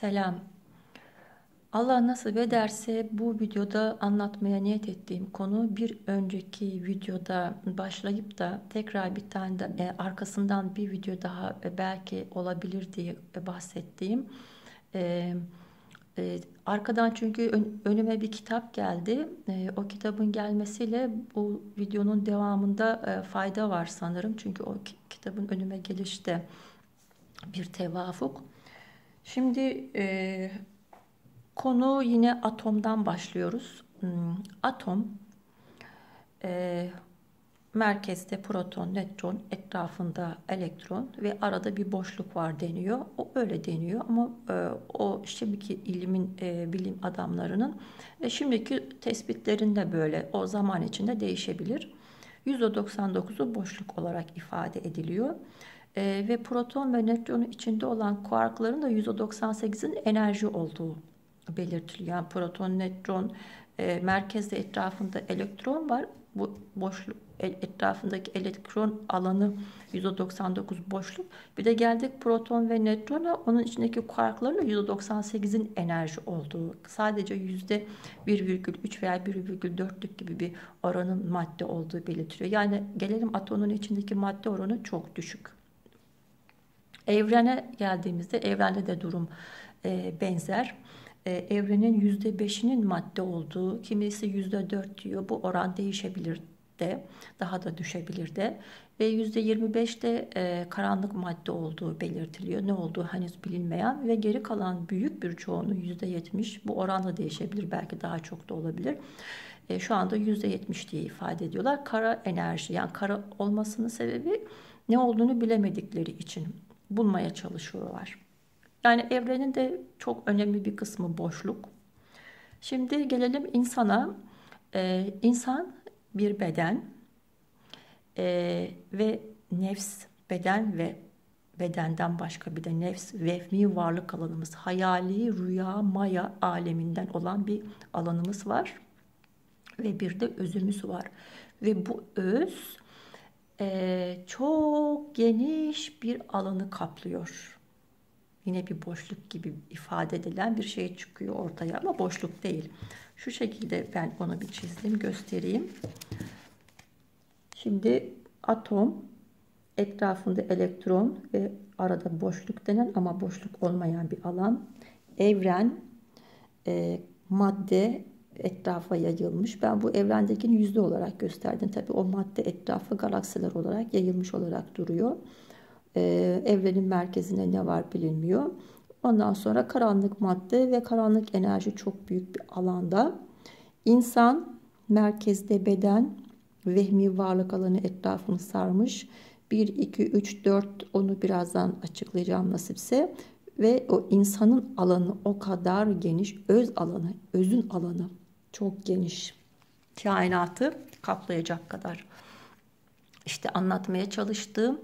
Selam. Allah nasip ederse bu videoda anlatmaya niyet ettiğim konu bir önceki videoda başlayıp da tekrar bir tane de e, arkasından bir video daha e, belki olabilir diye bahsettiğim. E, e, arkadan çünkü ön, önüme bir kitap geldi. E, o kitabın gelmesiyle bu videonun devamında e, fayda var sanırım. Çünkü o kitabın önüme gelişte bir tevafuk. Şimdi e, konu yine atomdan başlıyoruz. Hmm, atom e, merkezde proton, nötron, etrafında elektron ve arada bir boşluk var deniyor. O öyle deniyor ama e, o şimdiki ilimin e, bilim adamlarının e, şimdiki tespitlerinde böyle o zaman içinde değişebilir. %99'u boşluk olarak ifade ediliyor. E, ve proton ve nötronun içinde olan kuarkların da %98'in enerji olduğu belirtiliyor. Yani proton, nötron, e, merkezde etrafında elektron var. Bu boşluk etrafındaki elektron alanı %99 boşluk. Bir de geldik proton ve nötrona onun içindeki kuarkların %98'in enerji olduğu. Sadece %1,3 veya 1,4'lük gibi bir oranın madde olduğu belirtiliyor. Yani gelelim atomun içindeki madde oranı çok düşük. Evrene geldiğimizde evrende de durum e, benzer. E, evrenin %5'inin madde olduğu, kimisi %4 diyor. Bu oran değişebilir de, daha da düşebilir de. Ve %25'de e, karanlık madde olduğu belirtiliyor. Ne olduğu henüz bilinmeyen ve geri kalan büyük bir çoğunluğu %70 bu oranla değişebilir. Belki daha çok da olabilir. E, şu anda %70 diye ifade ediyorlar. Kara enerji yani kara olmasının sebebi ne olduğunu bilemedikleri için bulmaya çalışıyorlar. Yani evrenin de çok önemli bir kısmı boşluk. Şimdi gelelim insana. Ee, insan bir beden ee, ve nefs, beden ve bedenden başka bir de nefs, vehmi varlık alanımız, hayali, rüya, maya aleminden olan bir alanımız var. Ve bir de özümüz var. Ve bu öz e, çok geniş bir alanı kaplıyor. Yine bir boşluk gibi ifade edilen bir şey çıkıyor ortaya ama boşluk değil. Şu şekilde ben onu bir çizdim göstereyim. Şimdi atom etrafında elektron ve arada boşluk denen ama boşluk olmayan bir alan. Evren e, madde etrafa yayılmış. Ben bu evrendekini yüzde olarak gösterdim. Tabii o madde etrafı galaksiler olarak yayılmış olarak duruyor. Ee, evrenin merkezinde ne var bilinmiyor. Ondan sonra karanlık madde ve karanlık enerji çok büyük bir alanda. İnsan merkezde beden, vehmi varlık alanı etrafını sarmış. 1, 2, 3, 4 onu birazdan açıklayacağım nasipse. Ve o insanın alanı o kadar geniş, öz alanı, özün alanı çok geniş kainatı kaplayacak kadar. İşte anlatmaya çalıştığım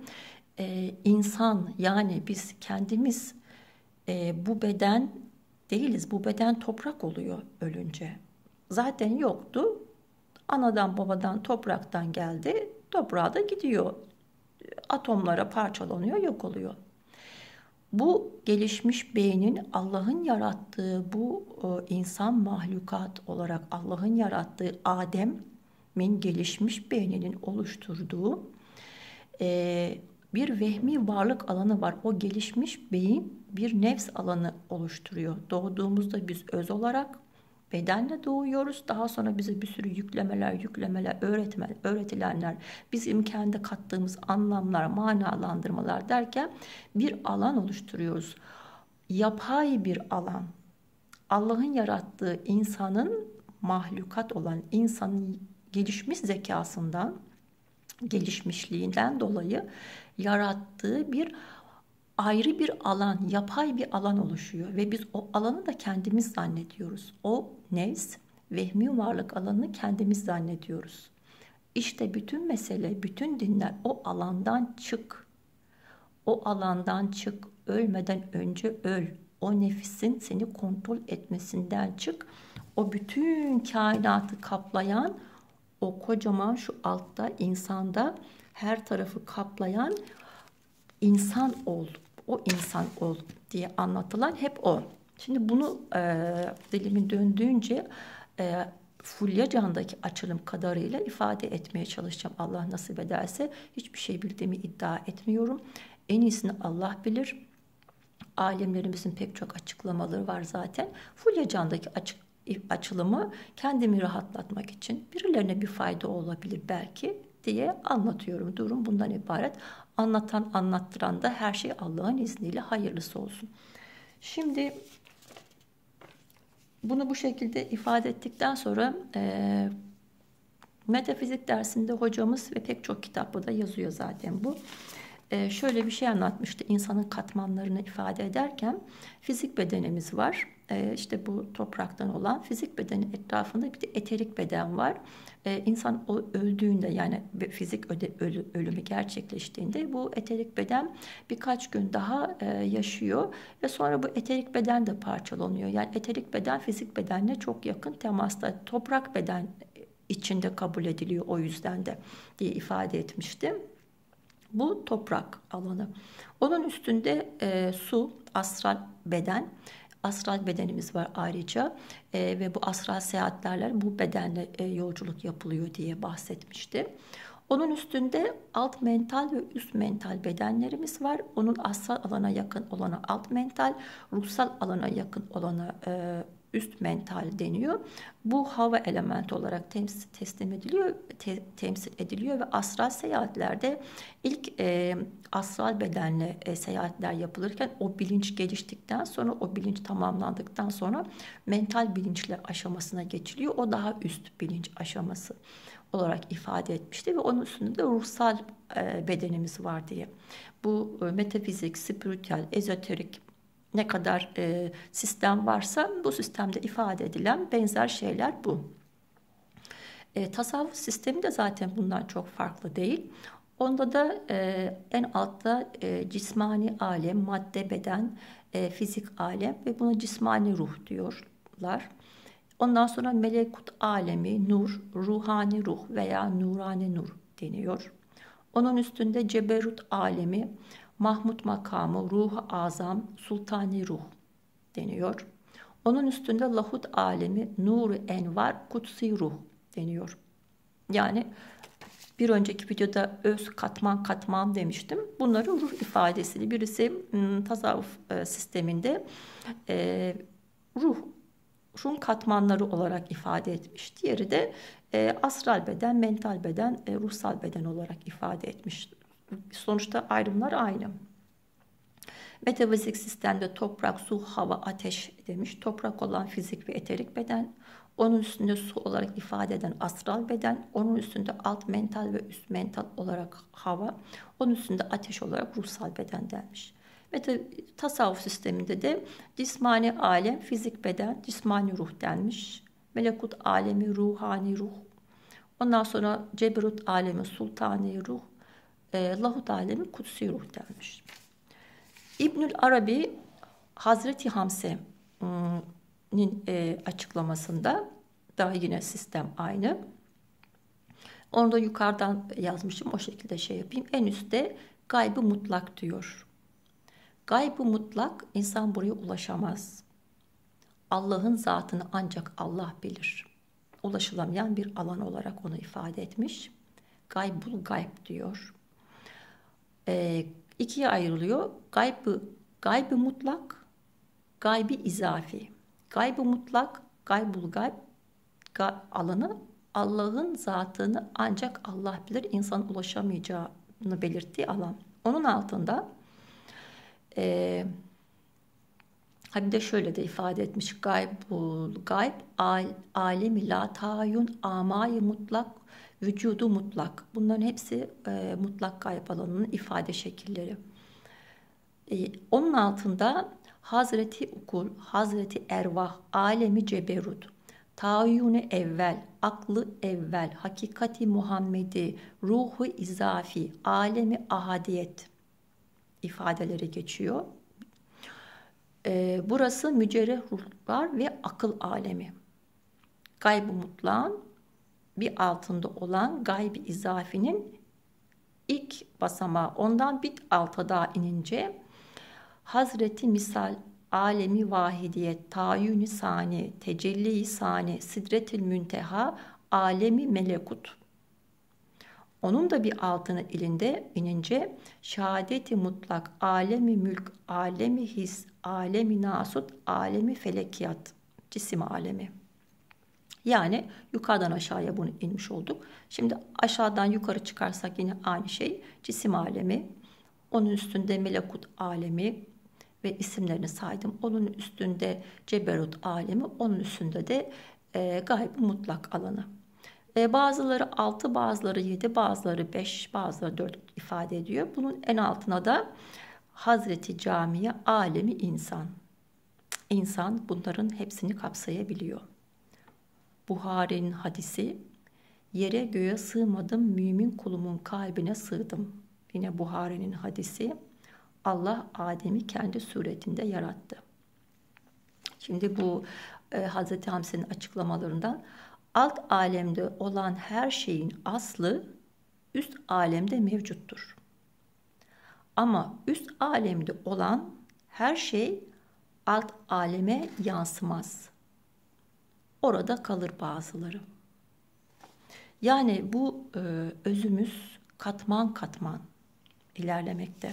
e, insan yani biz kendimiz e, bu beden değiliz. Bu beden toprak oluyor ölünce. Zaten yoktu. Anadan babadan topraktan geldi. Toprağa da gidiyor. Atomlara parçalanıyor, yok oluyor. Bu gelişmiş beynin Allah'ın yarattığı bu e, insan mahlukat olarak Allah'ın yarattığı Adem'in gelişmiş beyninin oluşturduğu e, bir vehmi varlık alanı var. O gelişmiş beyin bir nefs alanı oluşturuyor. Doğduğumuzda biz öz olarak bedenle doğuyoruz. Daha sonra bize bir sürü yüklemeler, yüklemeler, öğretme, öğretilenler, bizim kendi kattığımız anlamlar, manalandırmalar derken bir alan oluşturuyoruz. Yapay bir alan. Allah'ın yarattığı insanın mahlukat olan insanın gelişmiş zekasından, gelişmişliğinden dolayı yarattığı bir ayrı bir alan, yapay bir alan oluşuyor ve biz o alanı da kendimiz zannediyoruz. O nefs, vehmi varlık alanını kendimiz zannediyoruz. İşte bütün mesele, bütün dinler o alandan çık. O alandan çık. Ölmeden önce öl. O nefisin seni kontrol etmesinden çık. O bütün kainatı kaplayan o kocaman şu altta insanda her tarafı kaplayan insan ol o insan ol diye anlatılan hep o. Şimdi bunu e, dilimin döndüğünce e, Fulya Can'daki açılım kadarıyla ifade etmeye çalışacağım. Allah nasip ederse hiçbir şey bildiğimi iddia etmiyorum. En iyisini Allah bilir. Alemlerimizin pek çok açıklamaları var zaten. Fulya Can'daki açık açılımı kendimi rahatlatmak için birilerine bir fayda olabilir belki diye anlatıyorum. Durum bundan ibaret. Anlatan anlattıran da her şey Allah'ın izniyle hayırlısı olsun. Şimdi bunu bu şekilde ifade ettikten sonra e, metafizik dersinde hocamız ve pek çok kitapta da yazıyor zaten bu. E, şöyle bir şey anlatmıştı insanın katmanlarını ifade ederken fizik bedenimiz var. E, işte bu topraktan olan fizik bedenin etrafında bir de eterik beden var. E, insan o öldüğünde yani fizik öde, ölü, ölümü gerçekleştiğinde bu eterik beden birkaç gün daha e, yaşıyor ve sonra bu eterik beden de parçalanıyor. Yani eterik beden fizik bedenle çok yakın temasta. Toprak beden içinde kabul ediliyor o yüzden de diye ifade etmiştim. Bu toprak alanı. Onun üstünde e, su, astral beden, astral bedenimiz var ayrıca e, ve bu astral seyahatlerle bu bedenle e, yolculuk yapılıyor diye bahsetmişti. Onun üstünde alt mental ve üst mental bedenlerimiz var. Onun astral alana yakın olana alt mental, ruhsal alana yakın olana e, üst mental deniyor. Bu hava elementi olarak temsil, teslim ediliyor, te, temsil ediliyor ve astral seyahatlerde ilk e, astral bedenle e, seyahatler yapılırken o bilinç geliştikten sonra o bilinç tamamlandıktan sonra mental bilinçler aşamasına geçiliyor. O daha üst bilinç aşaması olarak ifade etmişti ve onun üstünde de ruhsal e, bedenimiz var diye. Bu e, metafizik, spiritüel, ezoterik ne kadar e, sistem varsa bu sistemde ifade edilen benzer şeyler bu. E, tasavvuf sistemi de zaten bundan çok farklı değil. Onda da e, en altta e, cismani alem, madde beden, e, fizik alem ve buna cismani ruh diyorlar. Ondan sonra melekut alemi, nur, ruhani ruh veya nurani nur deniyor. Onun üstünde ceberut alemi, Mahmud makamı, ruh azam, sultani ruh deniyor. Onun üstünde lahut alemi, nur envar, kutsi ruh deniyor. Yani bir önceki videoda öz katman katman demiştim. Bunları ruh ifadesiyle birisi hmm, tasavvuf e, sisteminde e, ruh ruhun katmanları olarak ifade etmiş. Diğeri de e, astral beden, mental beden, ruhsal beden olarak ifade etmiş sonuçta ayrımlar aynı. Metafizik sistemde toprak, su, hava, ateş demiş. Toprak olan fizik ve eterik beden, onun üstünde su olarak ifade eden astral beden, onun üstünde alt mental ve üst mental olarak hava, onun üstünde ateş olarak ruhsal beden denmiş. Ve tasavvuf sisteminde de cismani alem, fizik beden, cismani ruh denmiş. Melekut alemi, ruhani ruh. Ondan sonra ceberut alemi, sultani ruh e, lahut alemi kutsi ruh denmiş. İbnül Arabi Hazreti Hamse'nin e, açıklamasında daha yine sistem aynı. Onu da yukarıdan yazmışım o şekilde şey yapayım. En üstte gaybı mutlak diyor. Gaybı mutlak insan buraya ulaşamaz. Allah'ın zatını ancak Allah bilir. Ulaşılamayan bir alan olarak onu ifade etmiş. Gaybul gayb diyor e, ikiye ayrılıyor. Gaybı, gaybı mutlak, gaybi izafi. Gaybı mutlak, gaybul gayb ga, alanı Allah'ın zatını ancak Allah bilir insan ulaşamayacağını belirttiği alan. Onun altında e, Hani de şöyle de ifade etmiş gaybul gayb al, alemi la tayun amayı mutlak vücudu mutlak. Bunların hepsi e, mutlak gayb alanının ifade şekilleri. E, onun altında Hazreti Ukul, Hazreti Ervah, alemi ceberut, tayyuni evvel, aklı evvel, hakikati Muhammedi, ruhu izafi, alemi ahadiyet ifadeleri geçiyor. E, burası mücerreh ruhlar ve akıl alemi. Gaybı mutlağın bir altında olan gaybi izafinin ilk basamağı ondan bir alta daha inince Hazreti misal alemi vahidiyet, tayuni sani, tecelli sani, sidretil münteha, alemi melekut. Onun da bir altını ilinde inince şehadeti mutlak, alemi mülk, alemi his, alemi nasut, alemi felekiyat, cisim alemi. Yani yukarıdan aşağıya bunu inmiş olduk. Şimdi aşağıdan yukarı çıkarsak yine aynı şey. Cisim alemi, onun üstünde melekut alemi ve isimlerini saydım. Onun üstünde ceberut alemi, onun üstünde de e, gayb mutlak alanı. E, bazıları 6, bazıları 7, bazıları 5, bazıları 4 ifade ediyor. Bunun en altına da Hazreti Camiye alemi insan. İnsan bunların hepsini kapsayabiliyor. Buhari'nin hadisi yere göğe sığmadım mümin kulumun kalbine sığdım. Yine Buhari'nin hadisi Allah Adem'i kendi suretinde yarattı. Şimdi bu e, Hazreti Hamse'nin açıklamalarından alt alemde olan her şeyin aslı üst alemde mevcuttur. Ama üst alemde olan her şey alt aleme yansımaz. Orada kalır bazıları. Yani bu e, özümüz katman katman ilerlemekte.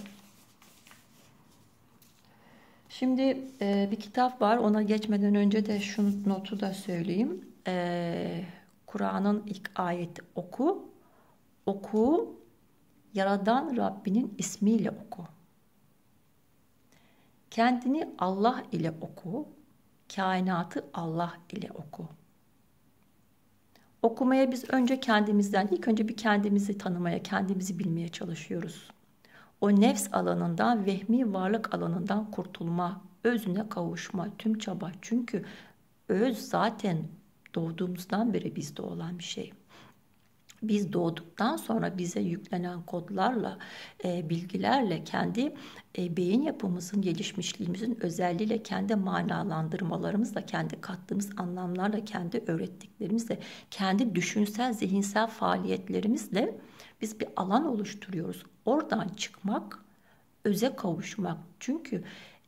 Şimdi e, bir kitap var. Ona geçmeden önce de şu notu da söyleyeyim. E, Kur'an'ın ilk ayeti oku. Oku, Yaradan Rabbinin ismiyle oku. Kendini Allah ile oku. Kainatı Allah ile oku. Okumaya biz önce kendimizden, ilk önce bir kendimizi tanımaya, kendimizi bilmeye çalışıyoruz. O nefs alanından, vehmi varlık alanından kurtulma, özüne kavuşma, tüm çaba. Çünkü öz zaten doğduğumuzdan beri bizde olan bir şey biz doğduktan sonra bize yüklenen kodlarla, e, bilgilerle kendi e, beyin yapımızın, gelişmişliğimizin özelliğiyle kendi manalandırmalarımızla, kendi kattığımız anlamlarla, kendi öğrettiklerimizle, kendi düşünsel, zihinsel faaliyetlerimizle biz bir alan oluşturuyoruz. Oradan çıkmak, öze kavuşmak. Çünkü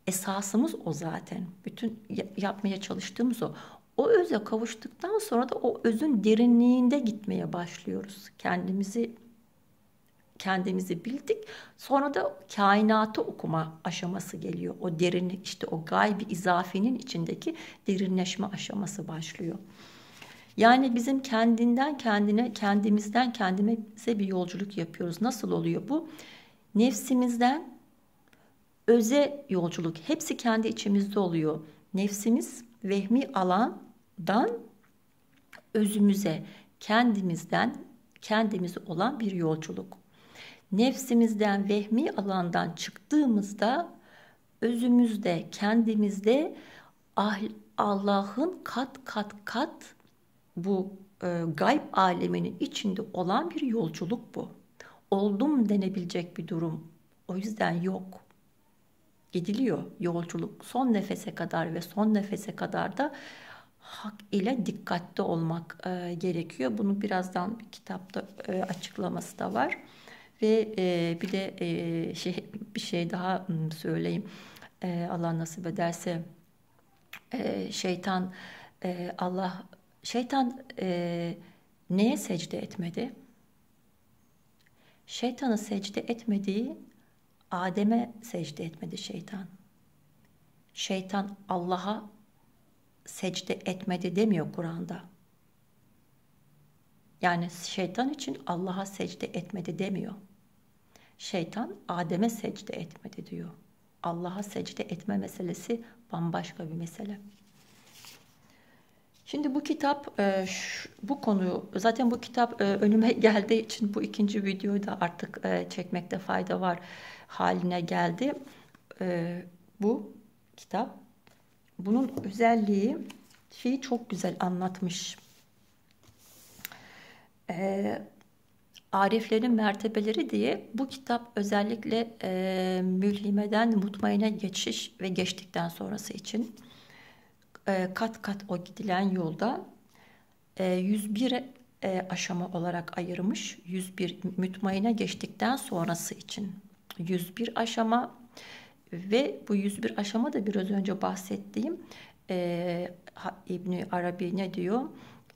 esasımız o zaten. Bütün yapmaya çalıştığımız o. O öze kavuştuktan sonra da o özün derinliğinde gitmeye başlıyoruz. Kendimizi kendimizi bildik. Sonra da kainatı okuma aşaması geliyor. O derin işte o gaybi izafinin içindeki derinleşme aşaması başlıyor. Yani bizim kendinden kendine, kendimizden kendimize bir yolculuk yapıyoruz. Nasıl oluyor bu? Nefsimizden öze yolculuk. Hepsi kendi içimizde oluyor. Nefsimiz vehmi alan dan özümüze, kendimizden kendimiz olan bir yolculuk. Nefsimizden, vehmi alandan çıktığımızda özümüzde, kendimizde ah, Allah'ın kat kat kat bu e, gayb aleminin içinde olan bir yolculuk bu. Oldum denebilecek bir durum. O yüzden yok. Gidiliyor yolculuk son nefese kadar ve son nefese kadar da hak ile dikkatli olmak e, gerekiyor. Bunu birazdan bir kitapta e, açıklaması da var. Ve e, bir de e, şey bir şey daha söyleyeyim. E, Allah nasip ederse e, şeytan e, Allah şeytan e, neye secde etmedi? Şeytanı secde etmediği Adem'e secde etmedi şeytan. Şeytan Allah'a secde etmedi demiyor Kur'an'da. Yani şeytan için Allah'a secde etmedi demiyor. Şeytan Adem'e secde etmedi diyor. Allah'a secde etme meselesi bambaşka bir mesele. Şimdi bu kitap e, bu konuyu zaten bu kitap e, önüme geldiği için bu ikinci videoyu da artık e, çekmekte fayda var haline geldi. Bu kitap bunun özelliği şeyi çok güzel anlatmış. Ee, Ariflerin mertebeleri diye bu kitap özellikle e, mülhimeden mutmaine geçiş ve geçtikten sonrası için e, kat kat o gidilen yolda e, 101 e, aşama olarak ayırmış. 101 mütmaine geçtikten sonrası için 101 aşama ve bu 101 aşama da biraz önce bahsettiğim e, İbni Arabi ne diyor?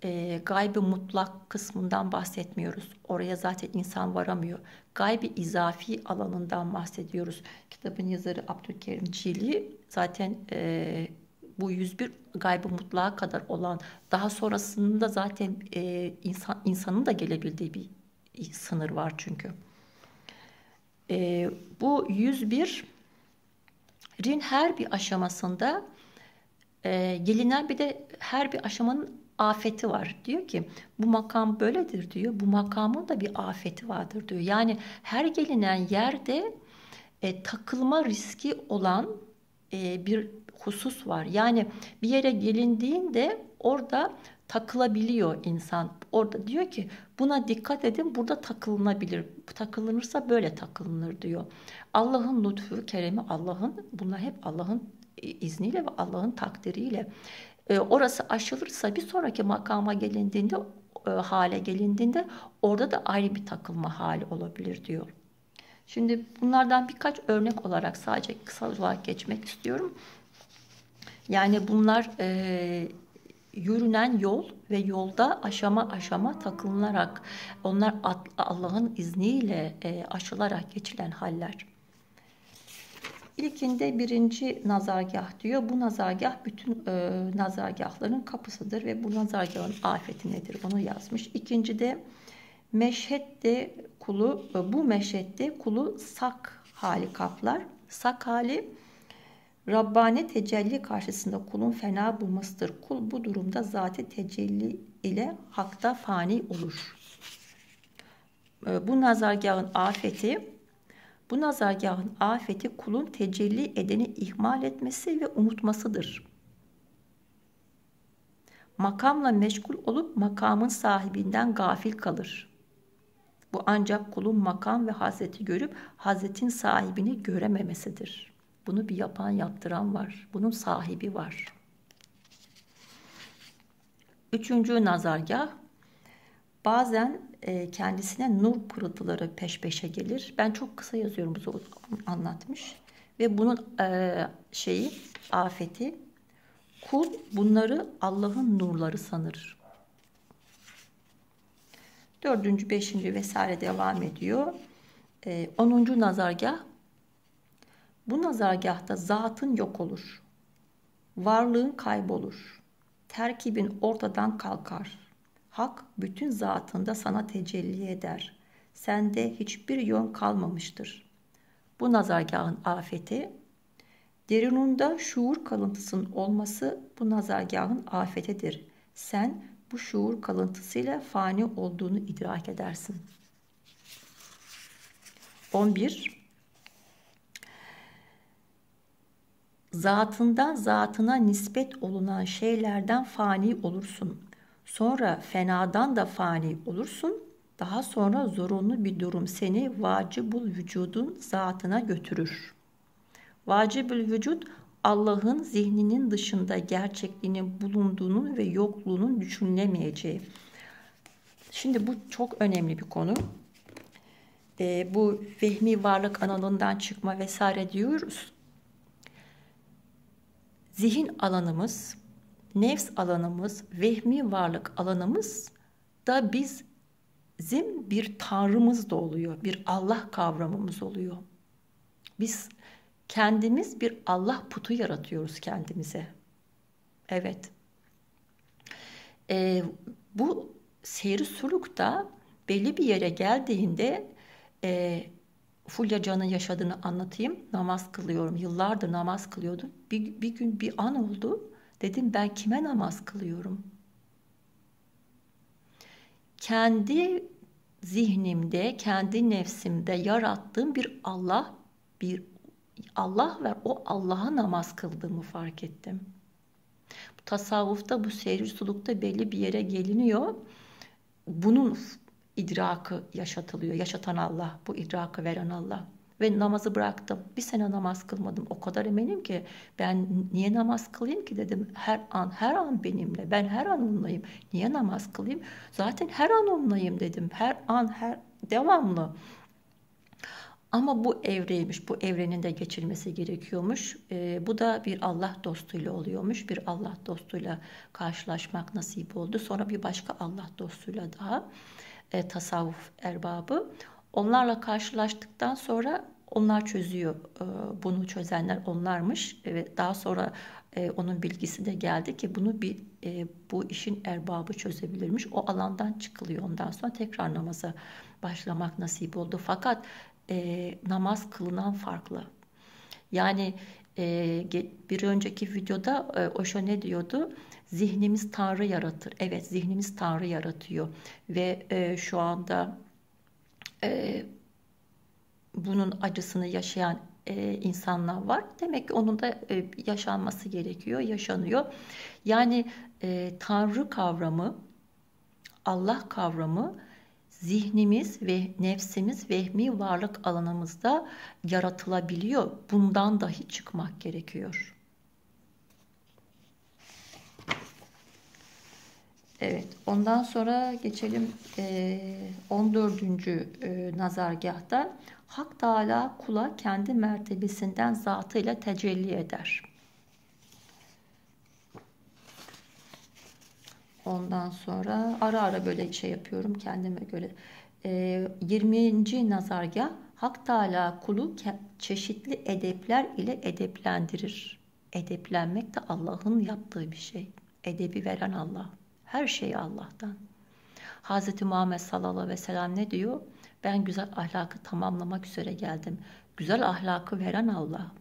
E, gaybi mutlak kısmından bahsetmiyoruz. Oraya zaten insan varamıyor. Gaybi izafi alanından bahsediyoruz. Kitabın yazarı Abdülkerim Cili zaten e, bu 101 gaybı mutlağa kadar olan daha sonrasında zaten e, insan insanın da gelebildiği bir sınır var çünkü. E, bu 101'in her bir aşamasında e, gelinen bir de her bir aşamanın afeti var. Diyor ki bu makam böyledir diyor. Bu makamın da bir afeti vardır diyor. Yani her gelinen yerde e, takılma riski olan e, bir husus var. Yani bir yere gelindiğinde orada takılabiliyor insan. Orada diyor ki buna dikkat edin burada takılınabilir. Takılınırsa böyle takılınır diyor. Allah'ın lütfu, keremi Allah'ın bunlar hep Allah'ın izniyle ve Allah'ın takdiriyle. E, orası aşılırsa bir sonraki makama gelindiğinde e, hale gelindiğinde orada da ayrı bir takılma hali olabilir diyor. Şimdi bunlardan birkaç örnek olarak sadece kısa olarak geçmek istiyorum. Yani bunlar e, yürünen yol ve yolda aşama aşama takılınarak onlar Allah'ın izniyle e, aşılarak geçilen haller. İlkinde birinci nazargah diyor. Bu nazargah bütün e, nazargahların kapısıdır ve bu nazargahın afeti nedir? Onu yazmış. İkincide meşhette kulu e, bu meşhette kulu sak hali kaplar. Sak hali Rabbani tecelli karşısında kulun fena bulmasıdır. Kul bu durumda zati tecelli ile hakta fani olur. E, bu nazargahın afeti bu nazargahın afeti kulun tecelli edeni ihmal etmesi ve unutmasıdır. Makamla meşgul olup makamın sahibinden gafil kalır. Bu ancak kulun makam ve hazreti görüp hazretin sahibini görememesidir. Bunu bir yapan yaptıran var. Bunun sahibi var. Üçüncü nazargah bazen e, kendisine nur pırıltıları peş peşe gelir. Ben çok kısa yazıyorum bu anlatmış. Ve bunun e, şeyi, afeti kul bunları Allah'ın nurları sanır. Dördüncü, beşinci vesaire devam ediyor. E, onuncu nazargah. Bu nazargahta zatın yok olur. Varlığın kaybolur. Terkibin ortadan kalkar Hak bütün zatında sana tecelli eder. Sende hiçbir yön kalmamıştır. Bu nazargahın afeti, derinunda şuur kalıntısının olması bu nazargahın afetidir. Sen bu şuur kalıntısıyla fani olduğunu idrak edersin. 11. Zatından zatına nispet olunan şeylerden fani olursun. Sonra fenadan da fani olursun. Daha sonra zorunlu bir durum seni vacibul vücudun zatına götürür. Vacibül vücut Allah'ın zihninin dışında gerçekliğinin bulunduğunun ve yokluğunun düşünülemeyeceği. Şimdi bu çok önemli bir konu. E, bu vehmi varlık analından çıkma vesaire diyoruz. Zihin alanımız nefs alanımız, vehmi varlık alanımız da biz bizim bir tanrımız da oluyor. Bir Allah kavramımız oluyor. Biz kendimiz bir Allah putu yaratıyoruz kendimize. Evet. Ee, bu seyri sulukta belli bir yere geldiğinde e, Fulya Can'ın yaşadığını anlatayım. Namaz kılıyorum. Yıllardır namaz kılıyordum. Bir, bir gün bir an oldu. Dedim ben kime namaz kılıyorum? Kendi zihnimde, kendi nefsimde yarattığım bir Allah, bir Allah ve o Allah'a namaz kıldığımı fark ettim. Bu tasavvufta, bu seyir sulukta belli bir yere geliniyor. Bunun idrakı yaşatılıyor. Yaşatan Allah, bu idrakı veren Allah. Ve namazı bıraktım. Bir sene namaz kılmadım. O kadar eminim ki ben niye namaz kılayım ki dedim. Her an, her an benimle. Ben her an onunlayım. Niye namaz kılayım? Zaten her an onunlayım dedim. Her an, her devamlı. Ama bu evreymiş, bu evrenin de geçilmesi gerekiyormuş. E, bu da bir Allah dostuyla oluyormuş. Bir Allah dostuyla karşılaşmak nasip oldu. Sonra bir başka Allah dostuyla daha e, tasavvuf erbabı. Onlarla karşılaştıktan sonra onlar çözüyor. E, bunu çözenler onlarmış. Ve daha sonra e, onun bilgisi de geldi ki bunu bir e, bu işin erbabı çözebilirmiş. O alandan çıkılıyor ondan sonra tekrar namaza başlamak nasip oldu. Fakat e, namaz kılınan farklı. Yani e, bir önceki videoda e, Osho ne diyordu? Zihnimiz Tanrı yaratır. Evet zihnimiz Tanrı yaratıyor. Ve e, şu anda e, bunun acısını yaşayan insanlar var. Demek ki onun da yaşanması gerekiyor, yaşanıyor. Yani Tanrı kavramı, Allah kavramı zihnimiz ve nefsimiz vehmi varlık alanımızda yaratılabiliyor. Bundan dahi çıkmak gerekiyor. Evet, ondan sonra geçelim 14. nazargahta. Hak Teala kula kendi mertebesinden zatıyla tecelli eder. Ondan sonra ara ara böyle şey yapıyorum kendime göre. E, 20. nazargah Hak Teala kulu çeşitli edepler ile edeplendirir. Edeplenmek de Allah'ın yaptığı bir şey. Edebi veren Allah. Her şey Allah'tan. Hz. Muhammed sallallahu aleyhi ve sellem ne diyor? Ben güzel ahlakı tamamlamak üzere geldim. Güzel ahlakı veren Allah.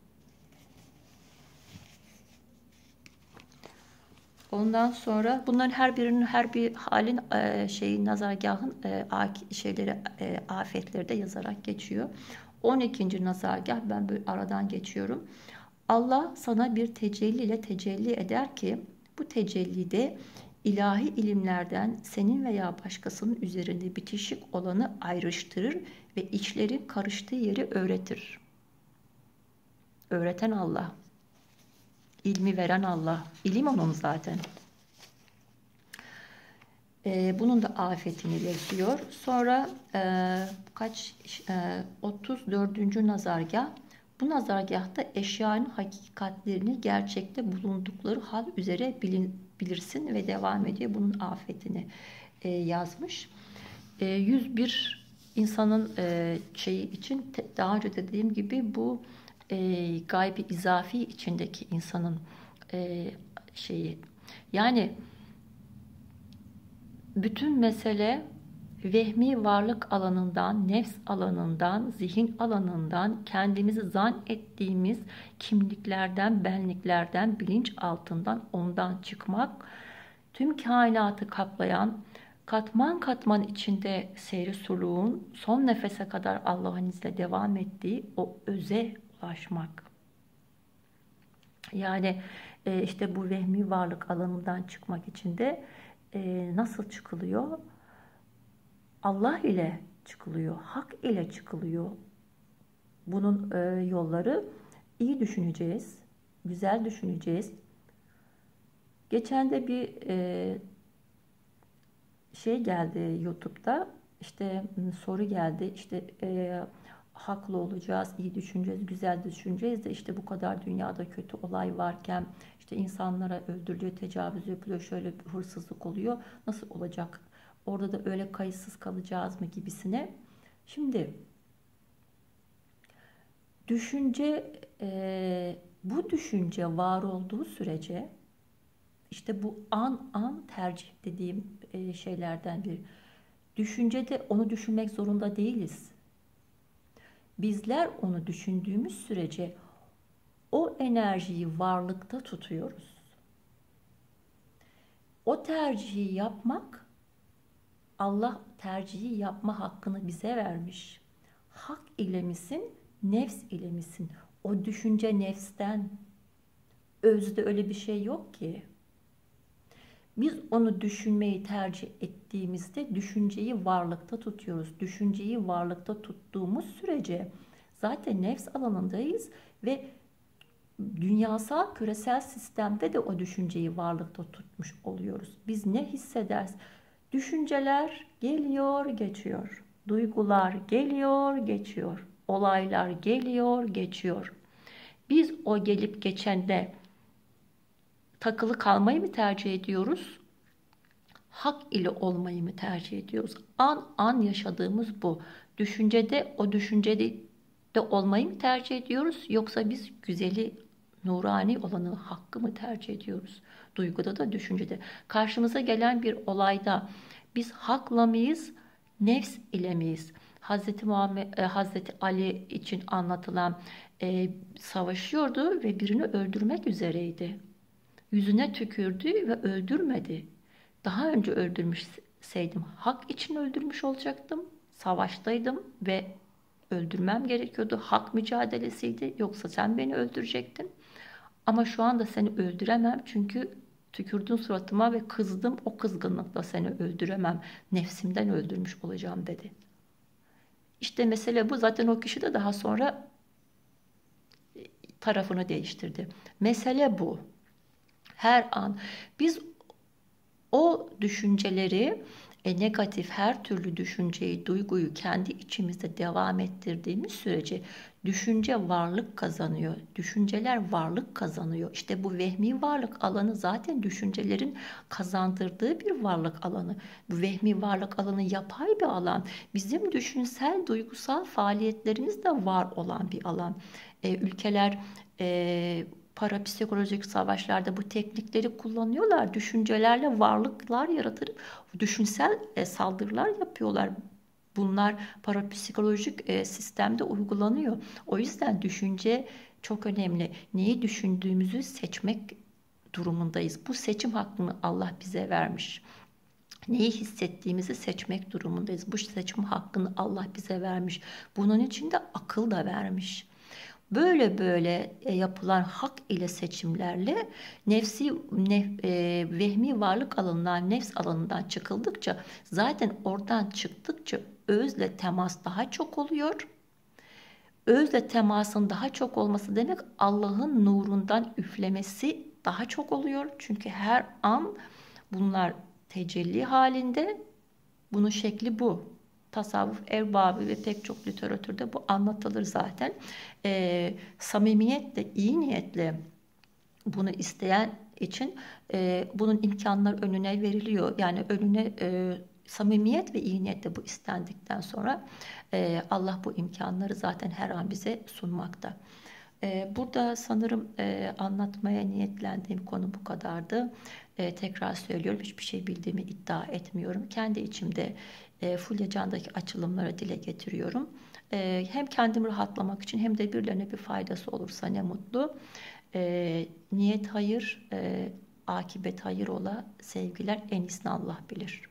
Ondan sonra bunların her birinin her bir halin e, şeyi nazargahın e, şeyleri e, afetleri de yazarak geçiyor. 12. nazargah ben böyle aradan geçiyorum. Allah sana bir tecelli ile tecelli eder ki bu tecellide ilahi ilimlerden senin veya başkasının üzerinde bitişik olanı ayrıştırır ve içlerin karıştığı yeri öğretir. Öğreten Allah. İlmi veren Allah. İlim onun zaten. Ee, bunun da afetini yazıyor. Sonra e, kaç e, 34. nazargah. Bu nazargahta eşyanın hakikatlerini gerçekte bulundukları hal üzere bilin, bilirsin ve devam ediyor. Bunun afetini e, yazmış. E, 101 insanın e, şeyi için daha önce dediğim gibi bu e, gaybi izafi içindeki insanın e, şeyi. Yani bütün mesele vehmi varlık alanından, nefs alanından, zihin alanından, kendimizi zan ettiğimiz kimliklerden, benliklerden, bilinç altından ondan çıkmak, tüm kainatı kaplayan, katman katman içinde seyri suluğun son nefese kadar Allah'ın izniyle devam ettiği o öze ulaşmak. Yani e, işte bu vehmi varlık alanından çıkmak için de e, nasıl çıkılıyor? Allah ile çıkılıyor, hak ile çıkılıyor. Bunun e, yolları iyi düşüneceğiz, güzel düşüneceğiz. Geçen de bir e, şey geldi YouTube'da, işte soru geldi, işte e, haklı olacağız, iyi düşüneceğiz, güzel düşüneceğiz de işte bu kadar dünyada kötü olay varken işte insanlara öldürülüyor, tecavüz yapılıyor, şöyle bir hırsızlık oluyor. Nasıl olacak? Orada da öyle kayıtsız kalacağız mı gibisine. Şimdi düşünce e, bu düşünce var olduğu sürece işte bu an an tercih dediğim e, şeylerden bir düşüncede onu düşünmek zorunda değiliz. Bizler onu düşündüğümüz sürece o enerjiyi varlıkta tutuyoruz. O tercihi yapmak Allah tercihi yapma hakkını bize vermiş. Hak ile misin, nefs ile misin? O düşünce nefsten. Özde öyle bir şey yok ki. Biz onu düşünmeyi tercih ettiğimizde düşünceyi varlıkta tutuyoruz. Düşünceyi varlıkta tuttuğumuz sürece zaten nefs alanındayız ve dünyasal küresel sistemde de o düşünceyi varlıkta tutmuş oluyoruz. Biz ne hissederiz? Düşünceler geliyor, geçiyor. Duygular geliyor, geçiyor. olaylar geliyor, geçiyor. Biz o gelip geçende takılı kalmayı mı tercih ediyoruz? Hak ile olmayı mı tercih ediyoruz? An an yaşadığımız bu. Düşüncede o düşüncede de olmayı mı tercih ediyoruz? Yoksa biz güzeli, nurani olanı, hakkı mı tercih ediyoruz? Duyguda da düşüncede. Karşımıza gelen bir olayda biz hakla mıyız, nefs ile miyiz? Hazreti Muhammed, e, Hazreti Ali için anlatılan e, savaşıyordu ve birini öldürmek üzereydi. Yüzüne tükürdü ve öldürmedi. Daha önce öldürmüşseydim hak için öldürmüş olacaktım. Savaştaydım ve öldürmem gerekiyordu. Hak mücadelesiydi. Yoksa sen beni öldürecektin. Ama şu anda seni öldüremem çünkü tükürdün suratıma ve kızdım. O kızgınlıkla seni öldüremem. Nefsimden öldürmüş olacağım dedi. İşte mesele bu. Zaten o kişi de daha sonra e, tarafını değiştirdi. Mesele bu. Her an biz o düşünceleri e, negatif her türlü düşünceyi, duyguyu kendi içimizde devam ettirdiğimiz sürece düşünce varlık kazanıyor. Düşünceler varlık kazanıyor. İşte bu vehmi varlık alanı zaten düşüncelerin kazandırdığı bir varlık alanı. Bu vehmi varlık alanı yapay bir alan. Bizim düşünsel, duygusal faaliyetlerimiz de var olan bir alan. E, ülkeler e, parapsikolojik savaşlarda bu teknikleri kullanıyorlar. Düşüncelerle varlıklar yaratırıp düşünsel e, saldırılar yapıyorlar. Bunlar parapsikolojik e, sistemde uygulanıyor. O yüzden düşünce çok önemli. Neyi düşündüğümüzü seçmek durumundayız. Bu seçim hakkını Allah bize vermiş. Neyi hissettiğimizi seçmek durumundayız. Bu seçim hakkını Allah bize vermiş. Bunun için de akıl da vermiş. Böyle böyle e, yapılan hak ile seçimlerle nefsi nef, e, vehmi varlık alanından, nefs alanından çıkıldıkça zaten oradan çıktıkça özle temas daha çok oluyor. Özle temasın daha çok olması demek Allah'ın nurundan üflemesi daha çok oluyor. Çünkü her an bunlar tecelli halinde. Bunun şekli bu tasavvuf erbabı ve pek çok literatürde bu anlatılır zaten. E, samimiyetle, iyi niyetle bunu isteyen için e, bunun imkanlar önüne veriliyor. Yani önüne e, samimiyet ve iyi niyetle bu istendikten sonra e, Allah bu imkanları zaten her an bize sunmakta. E, burada sanırım e, anlatmaya niyetlendiğim konu bu kadardı. E, tekrar söylüyorum hiçbir şey bildiğimi iddia etmiyorum. Kendi içimde e, Fulya Can'daki açılımları dile getiriyorum. E, hem kendimi rahatlamak için hem de birilerine bir faydası olursa ne mutlu. E, niyet hayır, e, akibet hayır ola sevgiler en iyisini Allah bilir.